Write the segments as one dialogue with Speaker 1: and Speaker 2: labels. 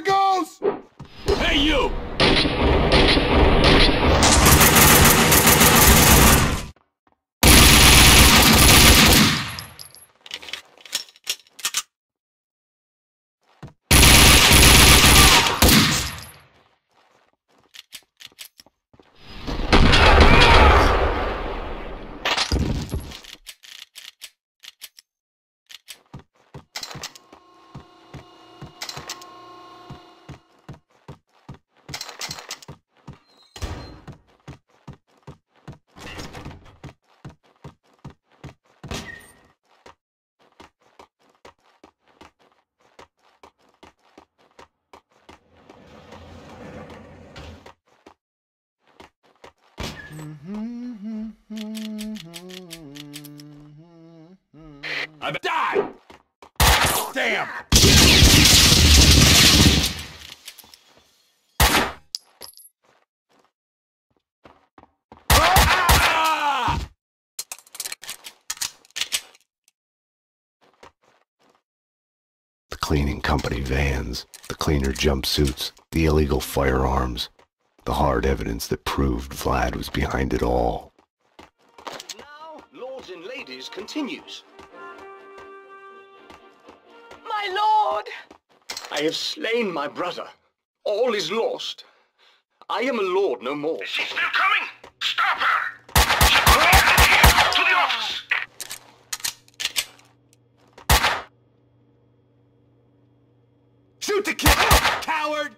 Speaker 1: goes!
Speaker 2: Hey, you! I die! Damn!
Speaker 3: The cleaning company vans, the cleaner jumpsuits, the illegal firearms, the hard evidence that proved Vlad was behind it all.
Speaker 4: Now, lords and ladies continues.
Speaker 5: My lord!
Speaker 4: I have slain my brother. All is lost. I am a lord no more.
Speaker 6: Is She's still coming! Stop her! She could be headed here! To the office!
Speaker 2: Shoot the kid! Coward!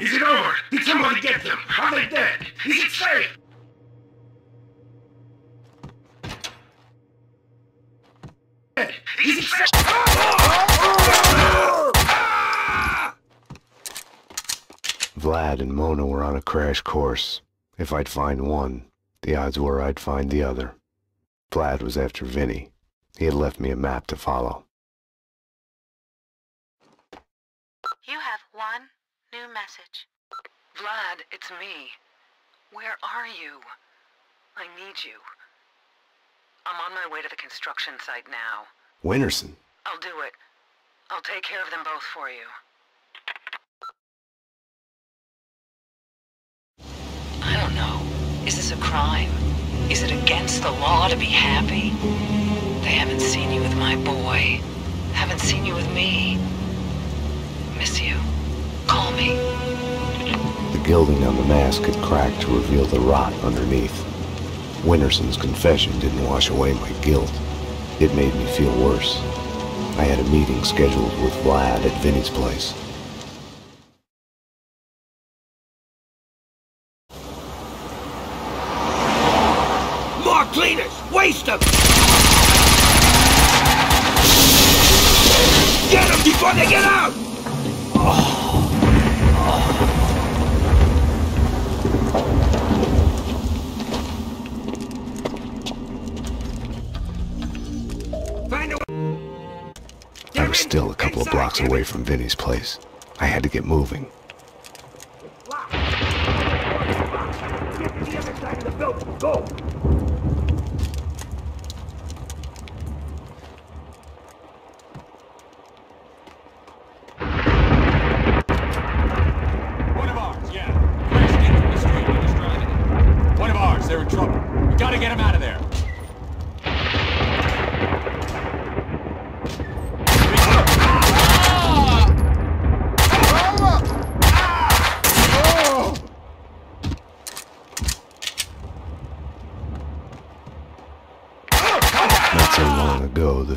Speaker 6: Is it over? Did somebody get them? Are they dead? Is it safe?
Speaker 3: Vlad and Mona were on a crash course. If I'd find one, the odds were I'd find the other. Vlad was after Vinnie. He had left me a map to follow.
Speaker 7: You have one new message. Vlad, it's me. Where are you? I need you. I'm on my way to the construction site now.
Speaker 3: Winterson,
Speaker 7: I'll do it. I'll take care of them both for you. I don't know. Is this a crime? Is it against the law to be happy? They haven't seen you with my boy. Haven't seen you with me. Call me.
Speaker 3: the gilding on the mask had cracked to reveal the rot underneath. Winterson's confession didn't wash away my guilt. It made me feel worse. I had a meeting scheduled with Vlad at Vinnie's place.
Speaker 2: More cleaners! Waste them! Get them before they get out!
Speaker 3: Still a couple of blocks away from Vinnie's place. I had to get moving.
Speaker 6: The other side of the. Go!
Speaker 2: One of ours, yeah. Crashed in from the street when he was driving it. One of ours, they're in trouble. We gotta get him out of there.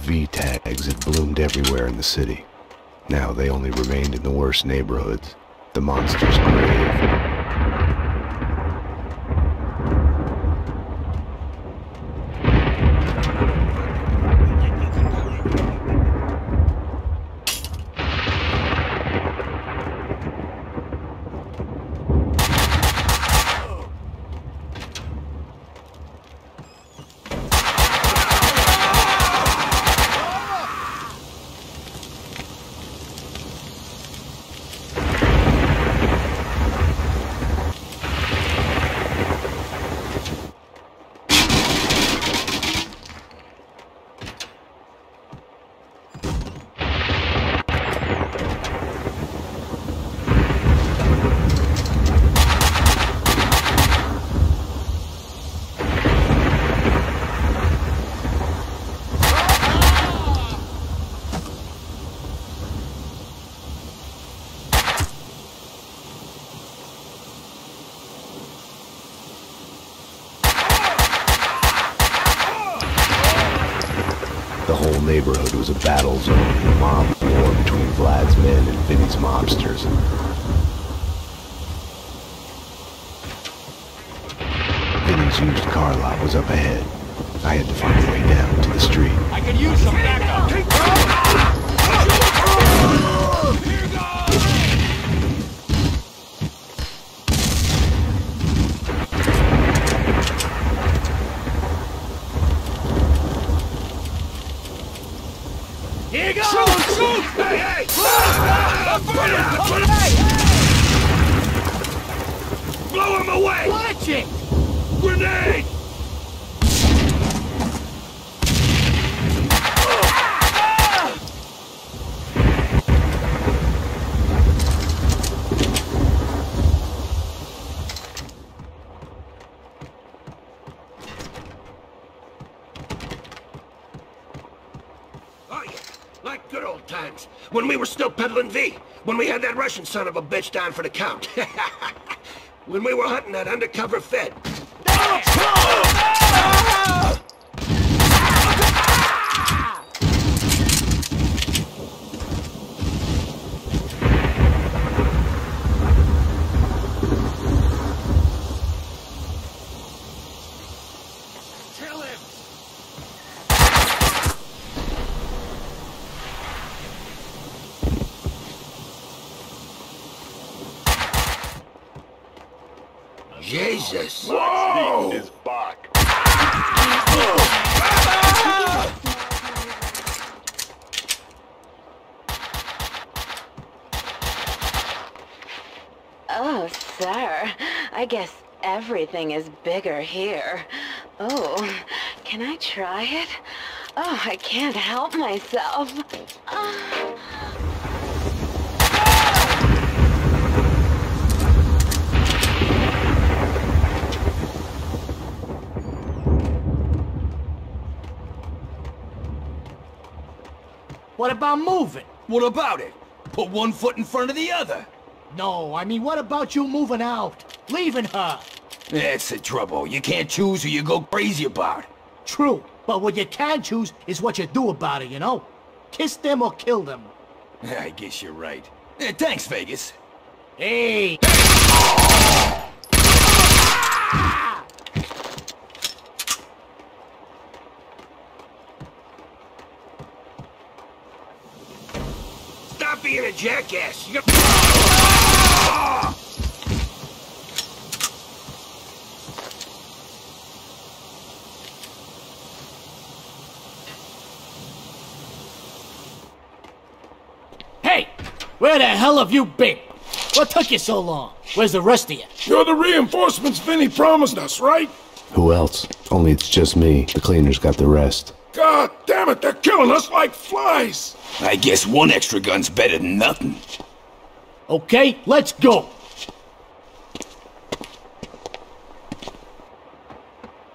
Speaker 3: V tags had bloomed everywhere in the city. Now they only remained in the worst neighborhoods. The monster's grave. The whole neighborhood was a battle zone, a mob war between Vlad's men and Vinnie's mobsters. Vinnie's used car lot was up ahead. I had to find a way down to the street.
Speaker 2: I could use some backup. Here you go! Shoot! Shoot! Hey, hey!
Speaker 6: Blow him away!
Speaker 2: Watch it!
Speaker 6: Grenade! Oh, yeah. Like good old times. When we were still peddling V. When we had that Russian son of a bitch down for the count. when we were hunting that undercover Fed. Kill him! Jesus. Whoa! Is back.
Speaker 1: Oh, sir. I guess everything is bigger here. Oh, can I try it? Oh, I can't help myself. Ah.
Speaker 8: What about moving?
Speaker 9: What about it? Put one foot in front of the other.
Speaker 8: No, I mean, what about you moving out? Leaving her?
Speaker 9: That's the trouble. You can't choose who you go crazy about.
Speaker 8: True, but what you can choose is what you do about it, you know? Kiss them or kill them.
Speaker 9: I guess you're right. Eh, thanks, Vegas.
Speaker 8: Hey!
Speaker 6: Stop being a jackass. You got...
Speaker 8: Hey! Where the hell have you been? What took you so long? Where's the rest of you?
Speaker 10: You're the reinforcements Vinnie promised us, right?
Speaker 3: Who else? Only it's just me. The cleaners got the rest.
Speaker 10: God damn it, they're killing us like flies!
Speaker 9: I guess one extra gun's better than nothing.
Speaker 8: Okay, let's go!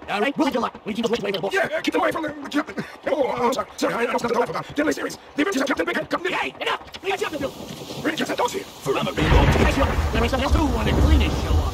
Speaker 8: All right, we'll do luck. We keep away from the
Speaker 10: boss. Yeah, keep them away from the captain. Oh, I'm sorry. Sorry, I was not talking I Deadly serious. The Avengers of Captain Baker. Captain
Speaker 8: Hey, enough! We Please help the bill.
Speaker 10: Rangers and here,
Speaker 9: For I'm a big old That's right.
Speaker 8: There is something else too when the cleaners show up.